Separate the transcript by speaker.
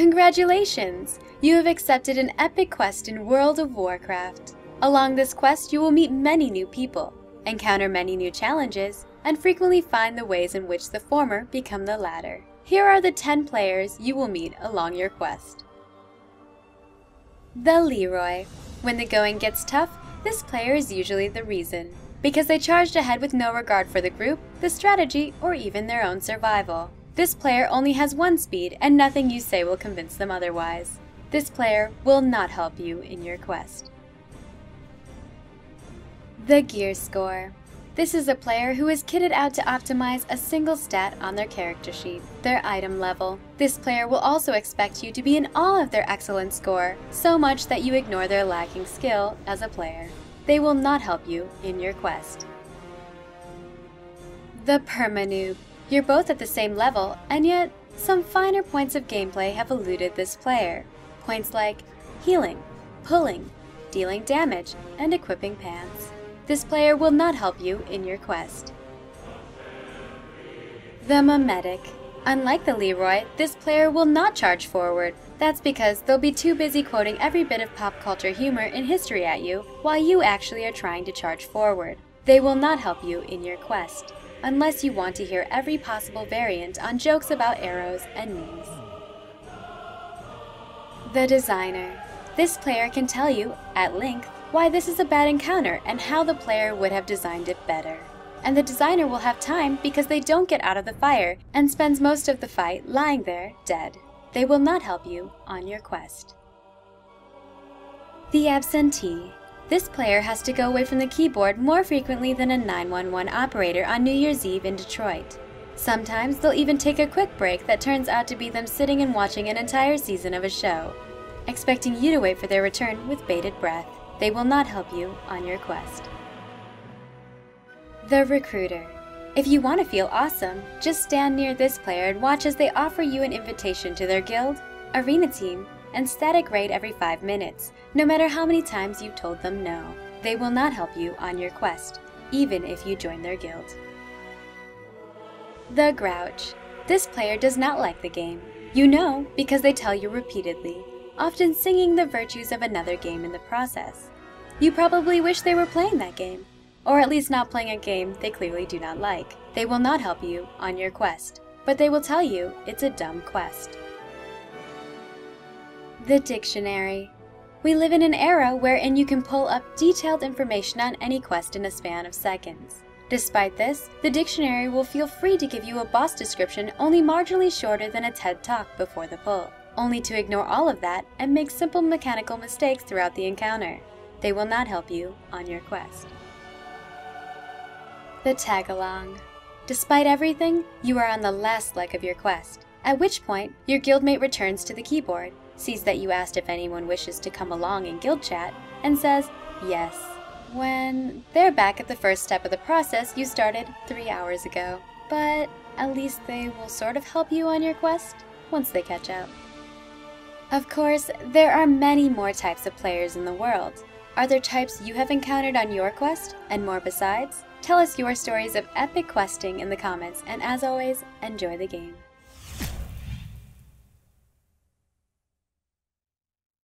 Speaker 1: Congratulations! You have accepted an epic quest in World of Warcraft. Along this quest, you will meet many new people, encounter many new challenges, and frequently find the ways in which the former become the latter. Here are the 10 players you will meet along your quest. The Leroy. When the going gets tough, this player is usually the reason, because they charged ahead with no regard for the group, the strategy, or even their own survival. This player only has one speed, and nothing you say will convince them otherwise. This player will not help you in your quest. The Gear Score this is a player who is kitted out to optimize a single stat on their character sheet, their item level. This player will also expect you to be in awe of their excellent score, so much that you ignore their lacking skill as a player. They will not help you in your quest. The Permanoob. You're both at the same level, and yet some finer points of gameplay have eluded this player. Points like healing, pulling, dealing damage, and equipping pants. This player will not help you in your quest. The Mimetic. Unlike the Leroy, this player will not charge forward. That's because they'll be too busy quoting every bit of pop culture humor in history at you, while you actually are trying to charge forward. They will not help you in your quest, unless you want to hear every possible variant on jokes about arrows and knees. The Designer. This player can tell you, at length, why this is a bad encounter and how the player would have designed it better. And the designer will have time because they don't get out of the fire and spends most of the fight lying there dead. They will not help you on your quest. The Absentee. This player has to go away from the keyboard more frequently than a 911 operator on New Year's Eve in Detroit. Sometimes they'll even take a quick break that turns out to be them sitting and watching an entire season of a show, expecting you to wait for their return with bated breath. They will not help you on your quest. The Recruiter. If you want to feel awesome, just stand near this player and watch as they offer you an invitation to their guild, arena team, and static raid every 5 minutes, no matter how many times you've told them no. They will not help you on your quest, even if you join their guild. The Grouch. This player does not like the game. You know because they tell you repeatedly, often singing the virtues of another game in the process. You probably wish they were playing that game, or at least not playing a game they clearly do not like. They will not help you on your quest, but they will tell you it's a dumb quest. The Dictionary. We live in an era wherein you can pull up detailed information on any quest in a span of seconds. Despite this, the dictionary will feel free to give you a boss description only marginally shorter than a TED Talk before the pull only to ignore all of that and make simple mechanical mistakes throughout the encounter. They will not help you on your quest. The Tagalong. Despite everything, you are on the last leg of your quest, at which point your guildmate returns to the keyboard, sees that you asked if anyone wishes to come along in guild chat, and says, yes, when they're back at the first step of the process you started three hours ago. But at least they will sort of help you on your quest once they catch up. Of course, there are many more types of players in the world. Are there types you have encountered on your quest, and more besides? Tell us your stories of epic questing in the comments, and as always, enjoy the game.